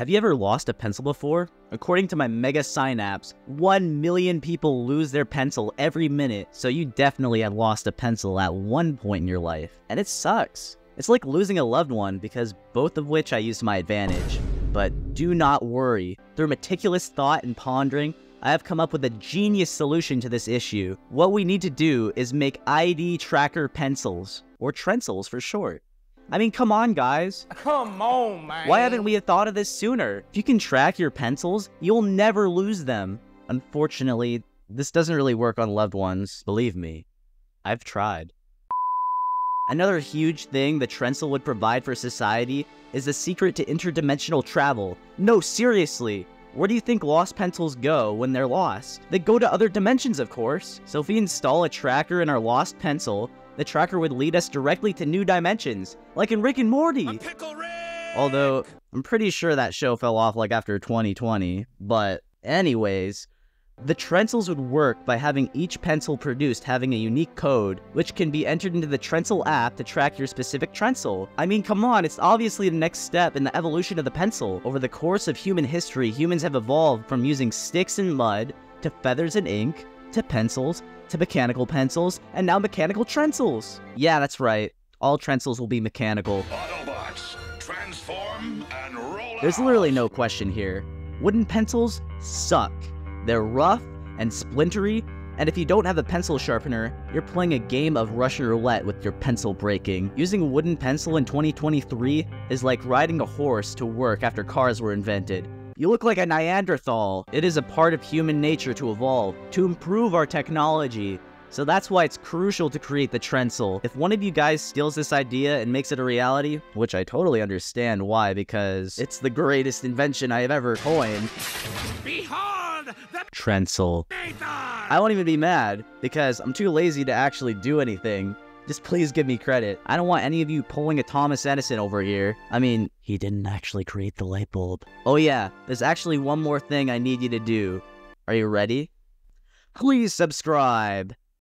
Have you ever lost a pencil before? According to my Mega Synapse, 1 million people lose their pencil every minute, so you definitely have lost a pencil at one point in your life. And it sucks. It's like losing a loved one because both of which I use to my advantage. But do not worry. Through meticulous thought and pondering, I have come up with a genius solution to this issue. What we need to do is make ID tracker pencils, or Trencils for short. I mean, come on, guys. Come on, man. Why haven't we thought of this sooner? If you can track your pencils, you'll never lose them. Unfortunately, this doesn't really work on loved ones, believe me. I've tried. Another huge thing the Trencil would provide for society is the secret to interdimensional travel. No, seriously. Where do you think lost pencils go when they're lost? They go to other dimensions, of course. So if we install a tracker in our lost pencil, the tracker would lead us directly to new dimensions, like in Rick and Morty. Although, I'm pretty sure that show fell off like after 2020. But, anyways, the Trencils would work by having each pencil produced having a unique code, which can be entered into the Trencil app to track your specific Trencil. I mean, come on, it's obviously the next step in the evolution of the pencil. Over the course of human history, humans have evolved from using sticks and mud, to feathers and ink, to pencils, to mechanical pencils, and now mechanical Trencils. Yeah, that's right. All Trencils will be mechanical. Autobots, transform and roll There's literally no question here. Wooden pencils suck. They're rough and splintery, and if you don't have a pencil sharpener, you're playing a game of Russian roulette with your pencil breaking. Using a wooden pencil in 2023 is like riding a horse to work after cars were invented. You look like a Neanderthal. It is a part of human nature to evolve, to improve our technology. So that's why it's crucial to create the Trencil. If one of you guys steals this idea and makes it a reality, which I totally understand why, because it's the greatest invention I have ever coined, Behold the. Nathan! I won't even be mad, because I'm too lazy to actually do anything. Just please give me credit. I don't want any of you pulling a Thomas Edison over here. I mean, he didn't actually create the light bulb. Oh yeah, there's actually one more thing I need you to do. Are you ready? Please subscribe.